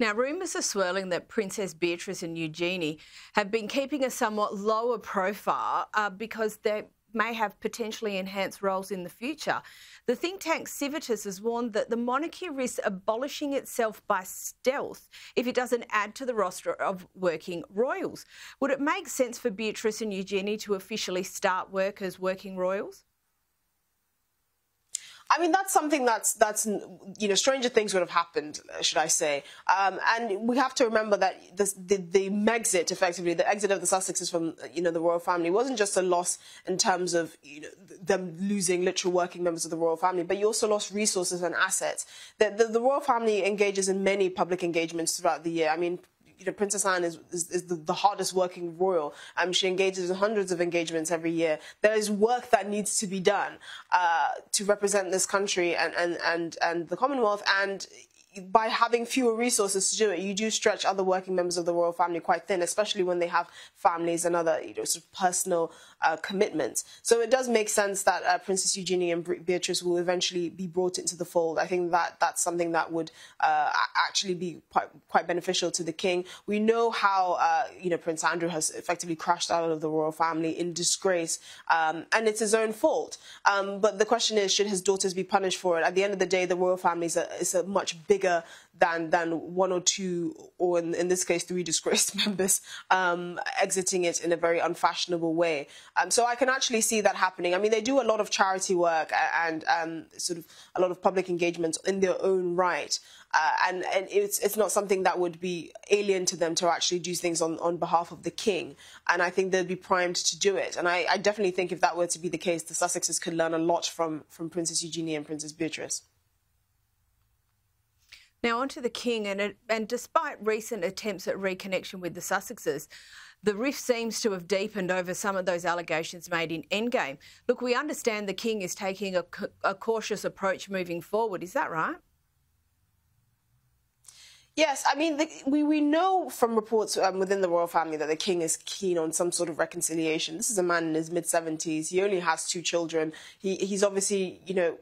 Now, rumours are swirling that Princess Beatrice and Eugenie have been keeping a somewhat lower profile uh, because they may have potentially enhanced roles in the future. The think tank Civitas has warned that the monarchy risks abolishing itself by stealth if it doesn't add to the roster of working royals. Would it make sense for Beatrice and Eugenie to officially start work as working royals? I mean, that's something that's that's you know, stranger things would have happened, should I say? Um, and we have to remember that this, the the Megxit, effectively, the exit of the Sussexes from you know the royal family, wasn't just a loss in terms of you know them losing literal working members of the royal family, but you also lost resources and assets. The, the, the royal family engages in many public engagements throughout the year. I mean, you know, Princess Anne is, is, is the, the, hardest working royal. Um, she engages in hundreds of engagements every year. There is work that needs to be done uh, to represent this country and, and, and, and the Commonwealth. And by having fewer resources to do it, you do stretch other working members of the royal family quite thin, especially when they have families and other you know, sort of personal uh, commitments. So it does make sense that uh, Princess Eugenie and Beatrice will eventually be brought into the fold. I think that that's something that would uh, actually be quite, quite beneficial to the king. We know how uh, you know Prince Andrew has effectively crashed out of the royal family in disgrace, um, and it's his own fault. Um, but the question is, should his daughters be punished for it? At the end of the day, the royal family is a, is a much bigger than than one or two, or in, in this case, three disgraced members um, exiting it in a very unfashionable way. Um, so I can actually see that happening. I mean, they do a lot of charity work and um, sort of a lot of public engagements in their own right. Uh, and, and it's it's not something that would be alien to them to actually do things on, on behalf of the king. And I think they'd be primed to do it. And I, I definitely think if that were to be the case, the Sussexes could learn a lot from, from Princess Eugenie and Princess Beatrice. Now, onto the King, and, and despite recent attempts at reconnection with the Sussexes, the rift seems to have deepened over some of those allegations made in Endgame. Look, we understand the King is taking a, a cautious approach moving forward. Is that right? Yes, I mean, the, we, we know from reports um, within the royal family that the king is keen on some sort of reconciliation. This is a man in his mid 70s. He only has two children. He, he's obviously, you know,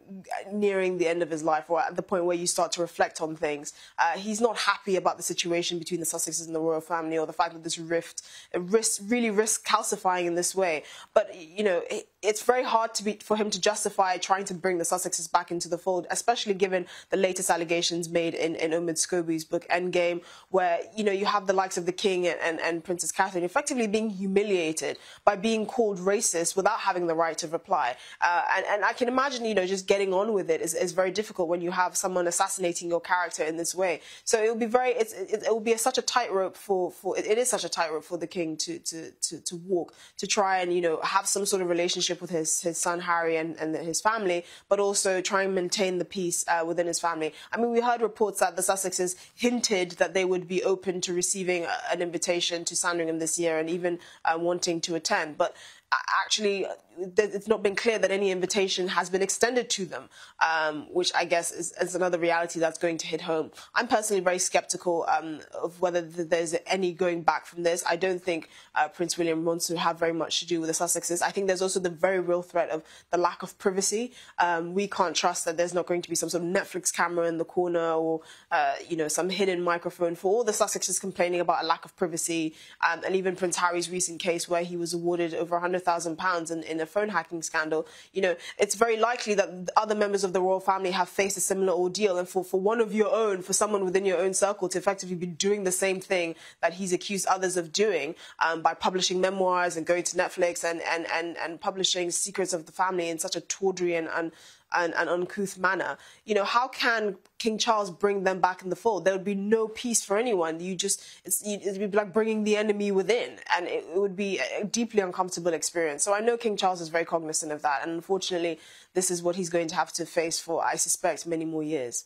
nearing the end of his life or at the point where you start to reflect on things. Uh, he's not happy about the situation between the Sussexes and the royal family or the fact that this rift risk, really risks calcifying in this way. But, you know, it, it's very hard to be, for him to justify trying to bring the Sussexes back into the fold, especially given the latest allegations made in, in Omid Scobie's book Endgame, where you know you have the likes of the King and, and, and, Princess Catherine effectively being humiliated by being called racist without having the right to reply. Uh, and, and I can imagine you know just getting on with it is, is very difficult when you have someone assassinating your character in this way. So it will be very it, it, will be a, such a tightrope for for it, it is such a tightrope for the King to, to to to walk to try and you know have some sort of relationship with his his son Harry and, and his family, but also try and maintain the peace uh, within his family. I mean, we heard reports that the Sussexes hinted that they would be open to receiving an invitation to Sandringham this year and even uh, wanting to attend. But actually it's not been clear that any invitation has been extended to them, um, which I guess is, is, another reality that's going to hit home. I'm personally very skeptical um, of whether there's any going back from this. I don't think uh, Prince William wants to have very much to do with the Sussexes. I think there's also the very real threat of the lack of privacy. Um, we can't trust that there's not going to be some sort of Netflix camera in the corner or, uh, you know, some hidden microphone for all the Sussexes complaining about a lack of privacy. Um, and even Prince Harry's recent case where he was awarded over 100 £100,000 in, in a phone hacking scandal, you know, it's very likely that other members of the royal family have faced a similar ordeal. And for, for one of your own, for someone within your own circle to effectively be doing the same thing that he's accused others of doing um, by publishing memoirs and going to Netflix and, and, and, and publishing secrets of the family in such a tawdry and, and and, and uncouth manner. You know, how can King Charles bring them back in the fold? There would be no peace for anyone. You just, it's, it'd be like bringing the enemy within, and it, it would be a deeply uncomfortable experience. So I know King Charles is very cognizant of that, and unfortunately, this is what he's going to have to face for, I suspect, many more years.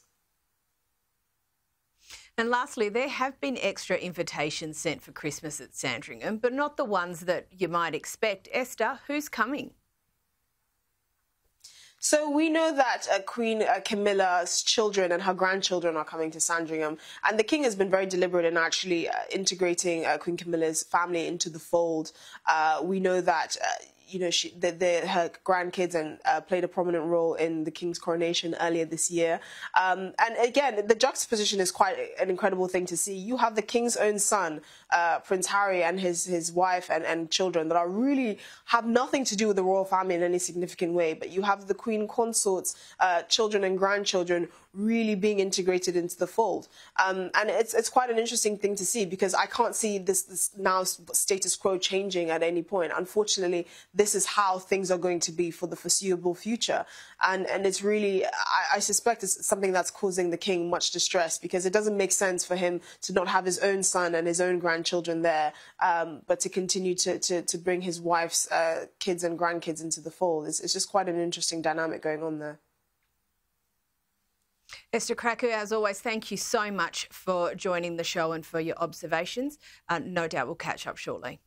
And lastly, there have been extra invitations sent for Christmas at Sandringham, but not the ones that you might expect. Esther, who's coming? So we know that uh, Queen uh, Camilla's children and her grandchildren are coming to Sandringham, and the king has been very deliberate in actually uh, integrating uh, Queen Camilla's family into the fold. Uh, we know that uh, you know, she, the, the, her grandkids and uh, played a prominent role in the king's coronation earlier this year. Um, and again, the juxtaposition is quite an incredible thing to see. You have the king's own son, uh, Prince Harry, and his his wife and, and children that are really have nothing to do with the royal family in any significant way. But you have the queen consort's uh, children and grandchildren really being integrated into the fold. Um, and it's, it's quite an interesting thing to see because I can't see this, this now status quo changing at any point. Unfortunately, this is how things are going to be for the foreseeable future. And, and it's really, I, I suspect it's something that's causing the king much distress because it doesn't make sense for him to not have his own son and his own grandchildren there, um, but to continue to, to, to bring his wife's uh, kids and grandkids into the fold. It's, it's just quite an interesting dynamic going on there. Esther Krakue, as always, thank you so much for joining the show and for your observations. Uh, no doubt we'll catch up shortly.